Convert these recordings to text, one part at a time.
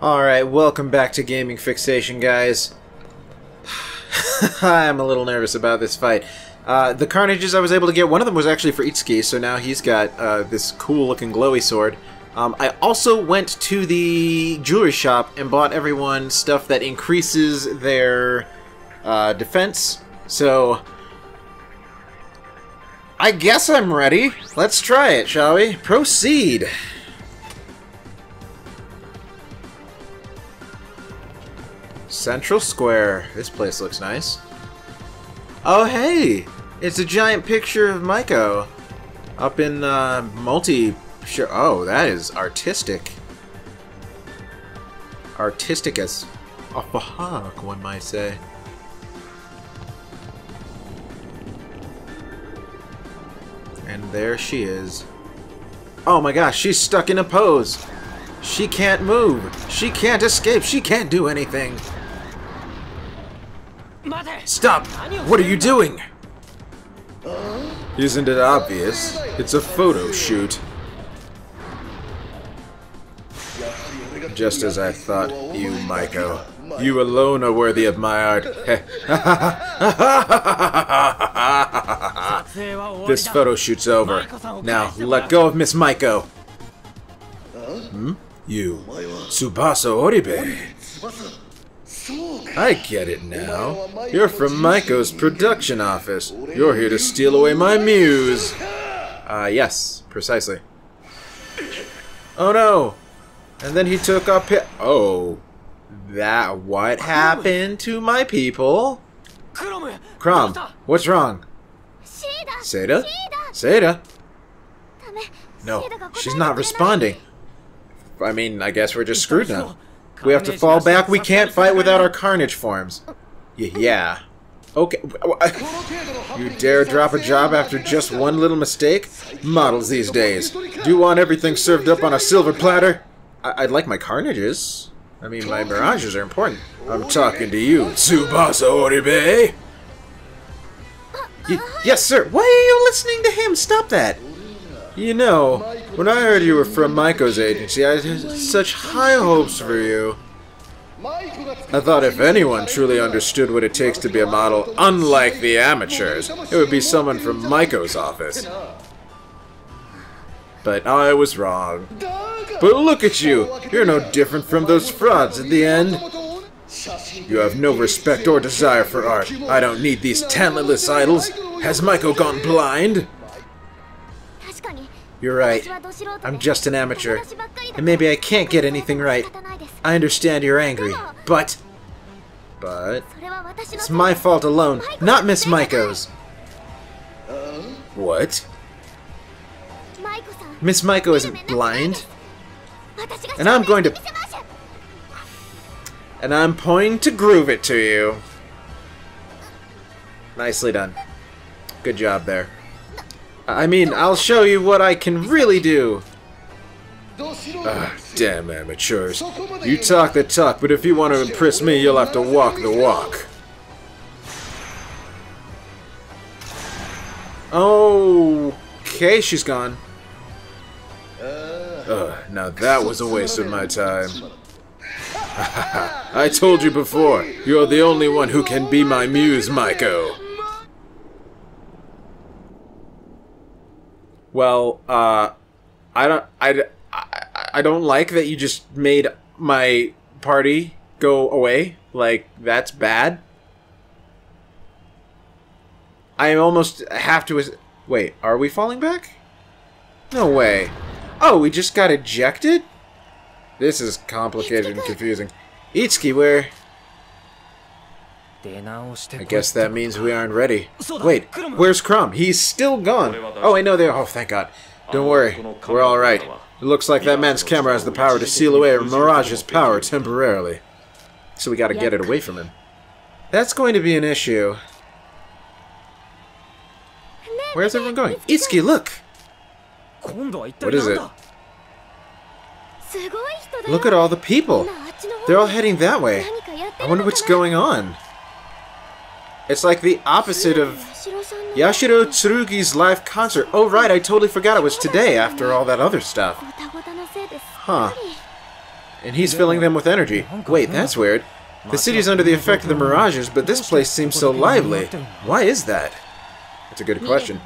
Alright, welcome back to Gaming Fixation, guys. I'm a little nervous about this fight. Uh, the Carnages I was able to get, one of them was actually for Itsuki, so now he's got uh, this cool-looking glowy sword. Um, I also went to the jewelry shop and bought everyone stuff that increases their uh, defense, so... I guess I'm ready. Let's try it, shall we? Proceed! Central Square. This place looks nice. Oh, hey! It's a giant picture of Maiko. Up in, uh, multi... Oh, that is artistic. Artistic as a fuck, one might say. And there she is. Oh my gosh, she's stuck in a pose! She can't move! She can't escape! She can't do anything! Stop! What are you doing? Isn't it obvious? It's a photo shoot. Just as I thought, you, Maiko. You alone are worthy of my art. this photo shoot's over. Now, let go of Miss Maiko. Hmm? You, Tsubasa Oribe. I get it now. You're from Maiko's production office. You're here to steal away my muse. Ah, uh, yes, precisely. Oh no! And then he took up. Oh. That... What happened to my people? Chrom, what's wrong? Caeda? Caeda? No, she's not responding. I mean, I guess we're just screwed now. We have to fall back. We can't fight without our carnage forms. Y yeah. Okay. You dare drop a job after just one little mistake? Models these days. Do you want everything served up on a silver platter? I would like my carnages. I mean, my mirages are important. I'm talking to you, Tsubasa Oribe! Y yes, sir! Why are you listening to him? Stop that! You know, when I heard you were from Maiko's agency, I had such high hopes for you. I thought if anyone truly understood what it takes to be a model, unlike the amateurs, it would be someone from Maiko's office. But I was wrong. But look at you! You're no different from those frauds at the end. You have no respect or desire for art. I don't need these talentless idols. Has Maiko gone blind? You're right. I'm just an amateur. And maybe I can't get anything right. I understand you're angry, but... But... It's my fault alone, not Miss Maiko's. What? Miss Maiko isn't blind. And I'm going to... And I'm going to groove it to you. Nicely done. Good job there. I mean, I'll show you what I can really do. Ah, damn amateurs. You talk the talk, but if you want to impress me, you'll have to walk the walk. Oh, okay, she's gone. Uh, now that was a waste of my time. I told you before, you're the only one who can be my muse, Maiko. Well, uh, I don't, I, I, I don't like that you just made my party go away. Like, that's bad. I almost have to... Wait, are we falling back? No way. Oh, we just got ejected? This is complicated and confusing. Itsuki, where... I guess that means we aren't ready. Wait, where's Chrom? He's still gone. Oh, I know they're. Oh, thank God. Don't worry. We're alright. It looks like that man's camera has the power to seal away Mirage's power temporarily. So we gotta get it away from him. That's going to be an issue. Where's everyone going? Itsuki, look! What is it? Look at all the people! They're all heading that way. I wonder what's going on. It's like the opposite of Yashiro Tsurugi's live concert. Oh right, I totally forgot it was today after all that other stuff. Huh. And he's filling them with energy. Wait, that's weird. The city's under the effect of the mirages, but this place seems so lively. Why is that? That's a good question.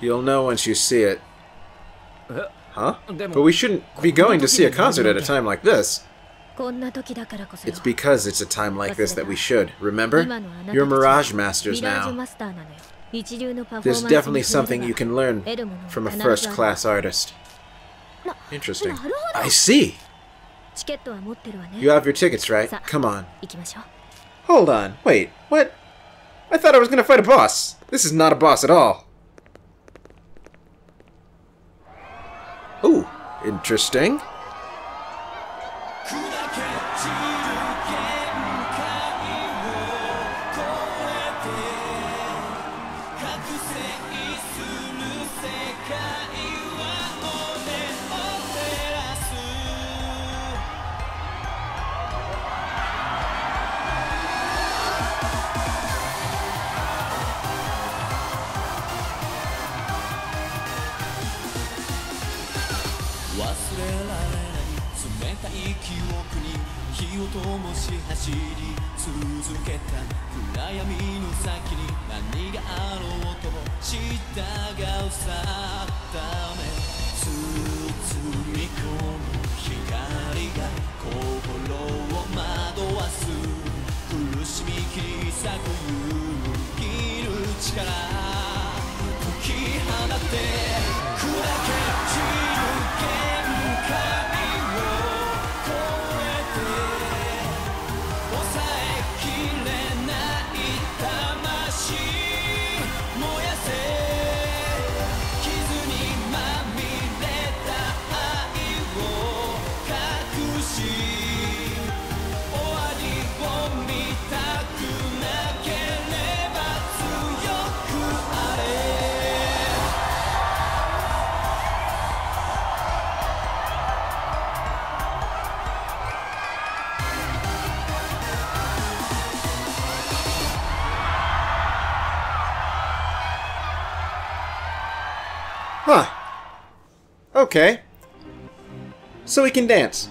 You'll know once you see it. Huh? But we shouldn't be going to see a concert at a time like this. It's because it's a time like this that we should. Remember? You're Mirage Masters now. There's definitely something you can learn from a first-class artist. Interesting. I see! You have your tickets, right? Come on. Hold on. Wait. What? I thought I was gonna fight a boss. This is not a boss at all. Ooh, interesting. 咲く勇気る力解き放って Okay. So he can dance.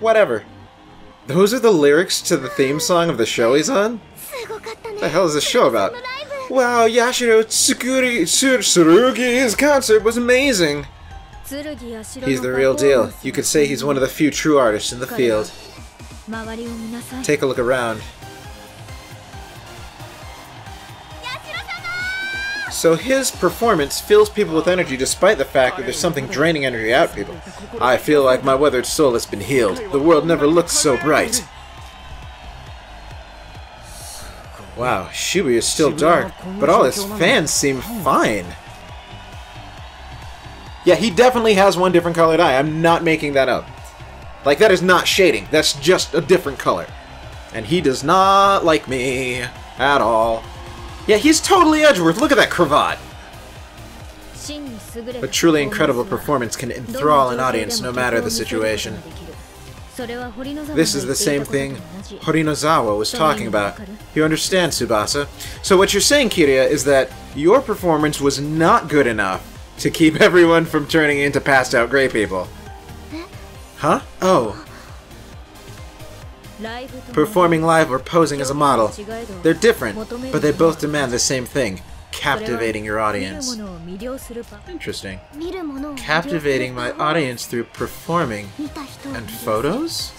Whatever. Those are the lyrics to the theme song of the show he's on? What the hell is this show about? Wow, Yashiro Tsukuri Tsurugi's concert was amazing! He's the real deal. You could say he's one of the few true artists in the field. Take a look around. So his performance fills people with energy despite the fact that there's something draining energy out people. I feel like my weathered soul has been healed. The world never looked so bright. Wow, Shibuya is still dark, but all his fans seem fine. Yeah, he definitely has one different colored eye. I'm not making that up. Like, that is not shading. That's just a different color. And he does not like me at all. Yeah, he's totally Edgeworth. Look at that cravat. A truly incredible performance can enthrall an audience no matter the situation. This is the same thing Horinozawa was talking about. You understand, Tsubasa? So what you're saying, Kiria, is that your performance was not good enough to keep everyone from turning into passed out gray people. Huh? Oh. Performing live or posing as a model. They're different, but they both demand the same thing captivating your audience. Interesting. Captivating my audience through performing and photos?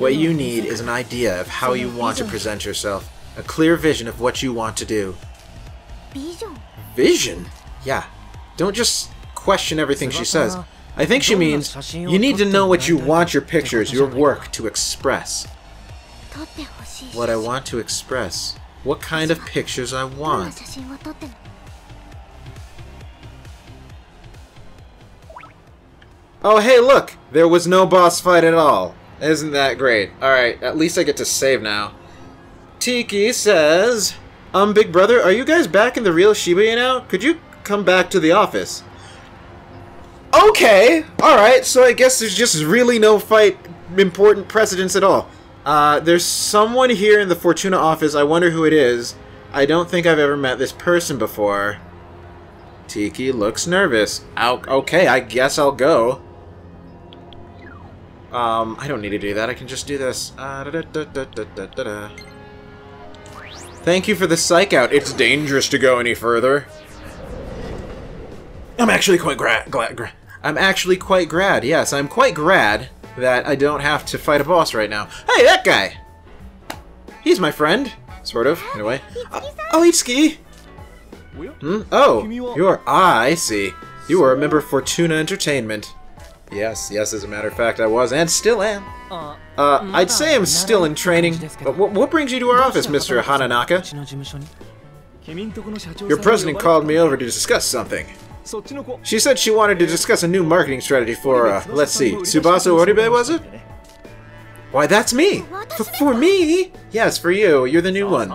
What you need is an idea of how you want to present yourself, a clear vision of what you want to do. Vision? Yeah. Don't just question everything she says. I think she means you need to know what you want your pictures, your work to express. What I want to express. What kind of pictures I want. Oh hey look! There was no boss fight at all. Isn't that great? Alright, at least I get to save now. Tiki says, Um, Big Brother, are you guys back in the real Shibuya now? Could you come back to the office? Okay, alright, so I guess there's just really no fight important precedence at all. Uh, there's someone here in the Fortuna office, I wonder who it is. I don't think I've ever met this person before. Tiki looks nervous. Okay, I guess I'll go. Um, I don't need to do that. I can just do this. Uh, da -da -da Thank you for the psych out. It's dangerous to go any further. I'm actually quite glad. Gra I'm actually quite glad. Yes, I'm quite glad that I don't have to fight a boss right now. Hey, that guy! He's my friend. Sort of, in a way. Uh, oh, Itsuki! Hmm? Oh, you're... Ah, I see. You were a member of Fortuna Entertainment. Yes, yes, as a matter of fact, I was, and still am. Uh, I'd say I'm still in training, but what brings you to our office, Mr. Hatanaka? Your president called me over to discuss something. She said she wanted to discuss a new marketing strategy for, uh, let's see, Tsubasa Oribe, was it? Why, that's me! F for me? Yes, for you. You're the new one.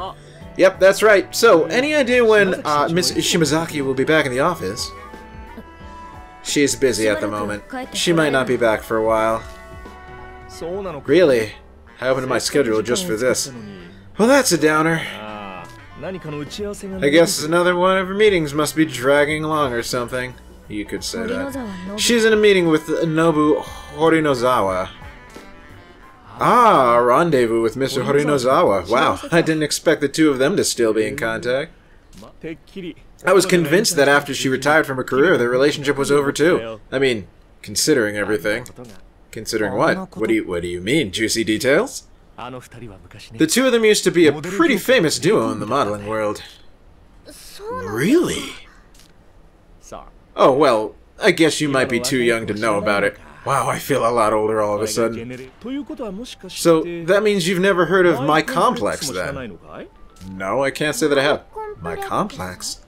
Yep, that's right. So, any idea when uh, Miss Shimazaki will be back in the office? She's busy at the moment. She might not be back for a while. Really? I opened my schedule just for this. Well, that's a downer. I guess another one of her meetings must be dragging along or something. You could say that. She's in a meeting with Nobu Horinozawa. Ah, a rendezvous with Mr. Horinozawa. Wow, I didn't expect the two of them to still be in contact. I was convinced that after she retired from her career, their relationship was over too. I mean, considering everything. Considering what? What do you What do you mean? Juicy details? The two of them used to be a pretty famous duo in the modeling world. Really? Oh, well, I guess you might be too young to know about it. Wow, I feel a lot older all of a sudden. So, that means you've never heard of My Complex, then? No, I can't say that I have. My Complex?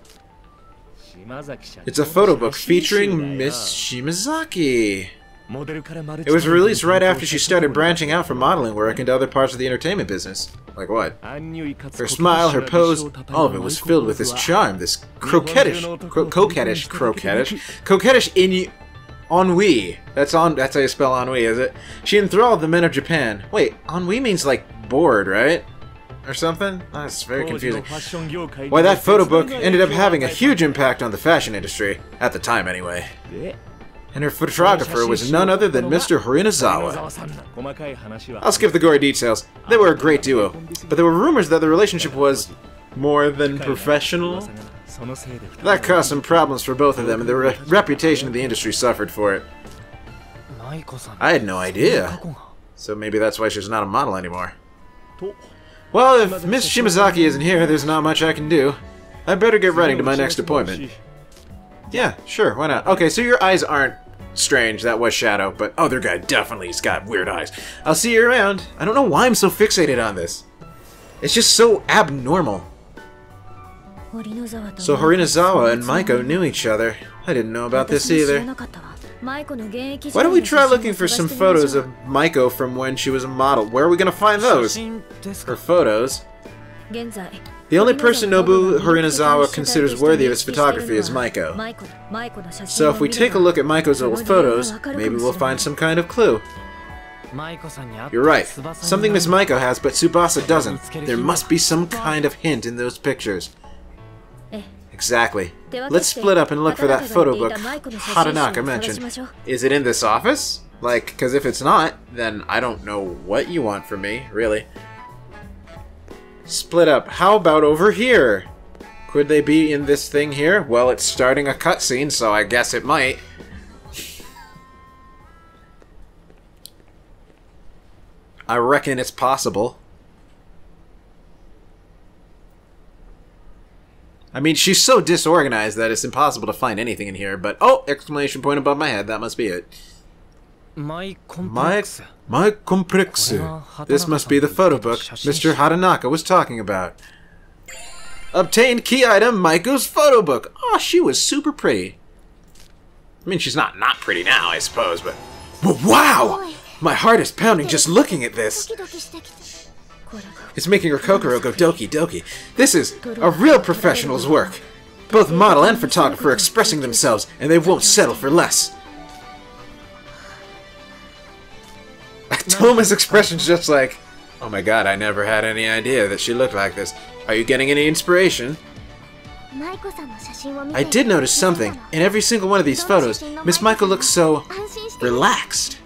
It's a photo book featuring Miss Shimazaki. It was released right after she started branching out from modeling work into other parts of the entertainment business. Like what? Her smile, her pose, all of it was filled with this charm, this coquettish, coquettish, coquettish, coquettish in ennui. That's on. That's how you spell ennui, is it? She enthralled the men of Japan. Wait, ennui means like bored, right? Or something? That's very confusing. Why, that photo book ended up having a huge impact on the fashion industry. At the time, anyway and her photographer was none other than Mr. Horinazawa. I'll skip the gory details. They were a great duo, but there were rumors that the relationship was more than professional. That caused some problems for both of them, and the re reputation of the industry suffered for it. I had no idea. So maybe that's why she's not a model anymore. Well, if Miss Shimazaki isn't here, there's not much I can do. I better get running to my next appointment. Yeah, sure, why not? Okay, so your eyes aren't strange. That was Shadow, but other guy definitely has got weird eyes. I'll see you around. I don't know why I'm so fixated on this. It's just so abnormal. So Horinazawa and Maiko knew each other. I didn't know about this either. Why don't we try looking for some photos of Maiko from when she was a model? Where are we going to find those? Her photos? The only person Nobu Horinazawa considers worthy of his photography is Maiko. So if we take a look at Maiko's old photos, maybe we'll find some kind of clue. You're right. Something Miss Maiko has, but Tsubasa doesn't. There must be some kind of hint in those pictures. Exactly. Let's split up and look for that photo book Hatanaka mentioned. Is it in this office? Like, because if it's not, then I don't know what you want from me, really. Split up. How about over here? Could they be in this thing here? Well, it's starting a cutscene, so I guess it might. I reckon it's possible. I mean, she's so disorganized that it's impossible to find anything in here, but... Oh! Exclamation point above my head, that must be it. My complex. My, my complex. This must be the photo book Mr. Hatanaka was talking about. Obtained key item Maiko's photo book. Oh, she was super pretty. I mean, she's not not pretty now, I suppose, but... wow! My heart is pounding just looking at this. It's making her Kokoro go doki doki. This is a real professional's work. Both model and photographer expressing themselves, and they won't settle for less. Toma's expression's just like, oh my god, I never had any idea that she looked like this. Are you getting any inspiration? I did notice something. In every single one of these photos, Miss Maiko looks so relaxed.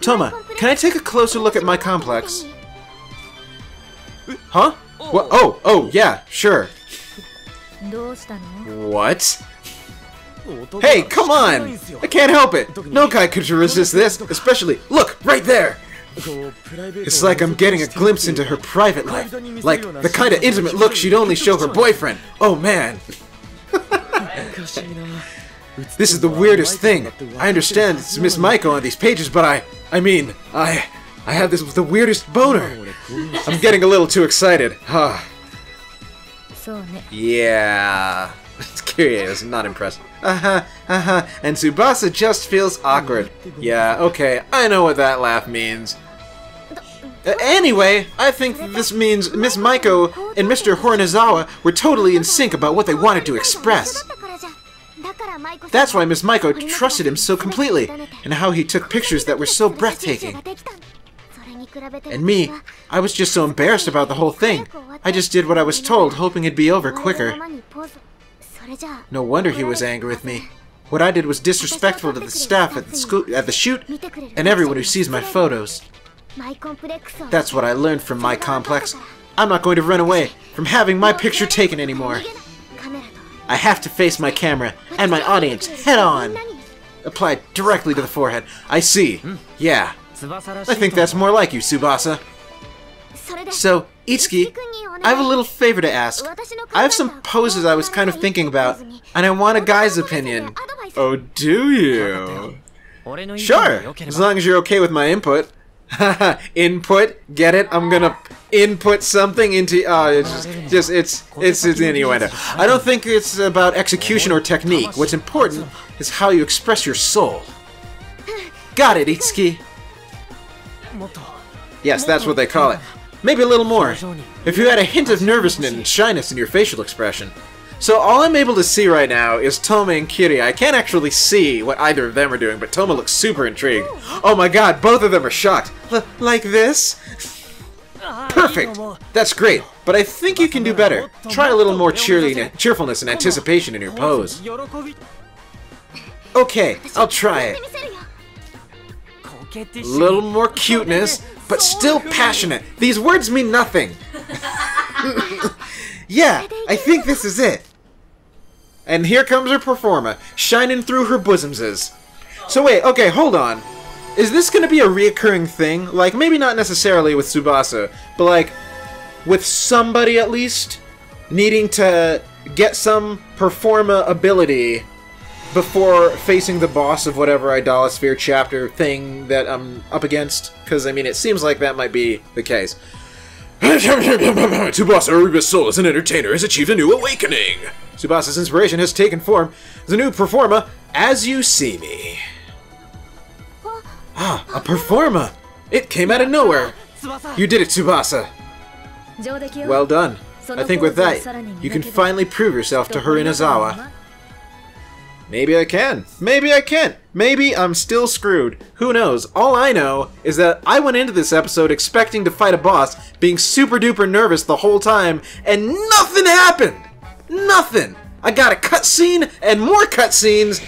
Toma, can I take a closer look at my complex? Huh? What? Oh, oh, yeah, sure. What? Hey, come on! I can't help it! No guy could resist this, especially- Look! Right there! It's like I'm getting a glimpse into her private life. Like, the kind of intimate look she'd only show her boyfriend. Oh, man. this is the weirdest thing. I understand it's Miss Maiko on these pages, but I... I mean, I... I have this the weirdest boner. I'm getting a little too excited. Huh. yeah. Kiria is not impressed. Uh-huh, uh-huh. And Tsubasa just feels awkward. Yeah, okay, I know what that laugh means. Uh, anyway, I think this means Miss Maiko and Mr. Hornizawa were totally in sync about what they wanted to express. That's why Miss Maiko trusted him so completely, and how he took pictures that were so breathtaking. And me, I was just so embarrassed about the whole thing. I just did what I was told, hoping it'd be over quicker. No wonder he was angry with me. What I did was disrespectful to the staff at the school, at the shoot, and everyone who sees my photos. That's what I learned from my complex. I'm not going to run away from having my picture taken anymore. I have to face my camera and my audience head on. Applied directly to the forehead. I see. Yeah. I think that's more like you, Tsubasa. So, Itsuki, I have a little favor to ask. I have some poses I was kind of thinking about, and I want a guy's opinion. Oh, do you? Sure, as long as you're okay with my input. input, get it? I'm gonna input something into. Oh, it's just, just it's it's it's innuendo. I don't think it's about execution or technique. What's important is how you express your soul. Got it, Itsuki. Yes, that's what they call it. Maybe a little more. If you had a hint of nervousness and shyness in your facial expression. So all I'm able to see right now is Toma and Kiri. I can't actually see what either of them are doing, but Toma looks super intrigued. Oh my god, both of them are shocked. L like this? Perfect! That's great, but I think you can do better. Try a little more cheerly, cheerfulness and anticipation in your pose. Okay, I'll try it. A Little more cuteness, but still passionate. These words mean nothing. yeah, I think this is it. And here comes her performer, shining through her bosomses. So wait, okay, hold on. Is this gonna be a reoccurring thing? Like, maybe not necessarily with Tsubasa, but like, with somebody at least needing to get some performa ability before facing the boss of whatever Idolasphere chapter thing that I'm up against, because I mean, it seems like that might be the case. Tsubasa Oribe's soul as an entertainer has achieved a new awakening! Tsubasa's inspiration has taken form as a new Performa, As You See Me. Ah, a Performa! It came out of nowhere! You did it, Tsubasa! Well done. I think with that, you can finally prove yourself to her Inazawa. Maybe I can. Maybe I can't. Maybe I'm still screwed. Who knows? All I know is that I went into this episode expecting to fight a boss, being super duper nervous the whole time, and nothing happened! Nothing! I got a cutscene and more cutscenes,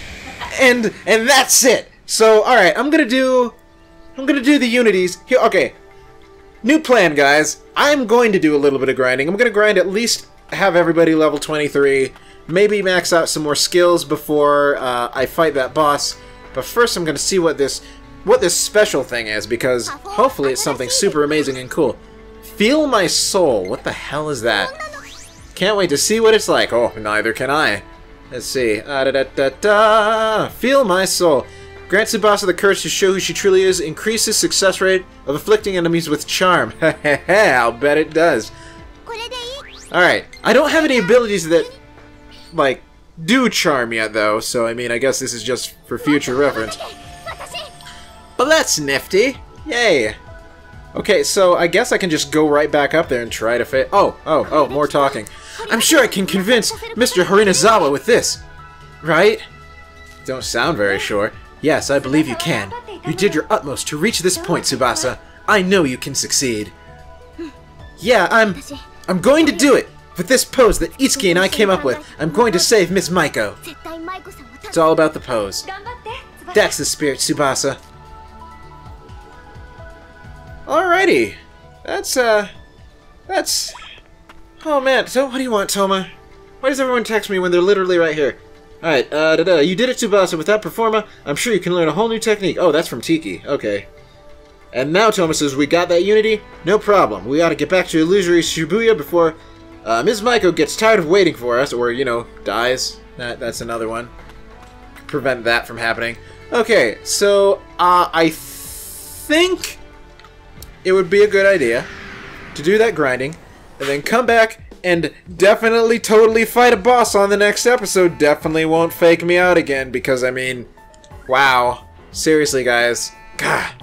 and and that's it. So, alright, I'm gonna do I'm gonna do the unities. Here okay. New plan, guys. I'm going to do a little bit of grinding. I'm gonna grind at least have everybody level 23 maybe max out some more skills before uh, I fight that boss. But first I'm going to see what this what this special thing is, because hopefully it's something super amazing and cool. Feel my soul. What the hell is that? Can't wait to see what it's like. Oh, neither can I. Let's see. Uh, da, da, da, da. Feel my soul. Grants the boss of the curse to show who she truly is, increases success rate of afflicting enemies with charm. I'll bet it does. Alright, I don't have any abilities that like, do charm yet, though, so I mean, I guess this is just for future reference. But that's nifty! Yay! Okay, so I guess I can just go right back up there and try to fit. Oh, oh, oh, more talking. I'm sure I can convince Mr. Harinazawa with this. Right? Don't sound very sure. Yes, I believe you can. You did your utmost to reach this point, Tsubasa. I know you can succeed. Yeah, I'm... I'm going to do it! With this pose that Itsuki and I came up with, I'm going to save Miss Maiko. It's all about the pose. That's the spirit, Tsubasa. Alrighty. That's, uh... That's... Oh, man. So, what do you want, Toma? Why does everyone text me when they're literally right here? Alright, uh, da-da. You did it, Tsubasa. Without Performa, I'm sure you can learn a whole new technique. Oh, that's from Tiki. Okay. And now Toma says, we got that unity? No problem. We ought to get back to Illusory Shibuya before uh, Ms. Maiko gets tired of waiting for us, or, you know, dies. That, that's another one. Prevent that from happening. Okay, so, uh, I think it would be a good idea to do that grinding, and then come back and definitely totally fight a boss on the next episode. Definitely won't fake me out again, because, I mean, wow. Seriously, guys. God.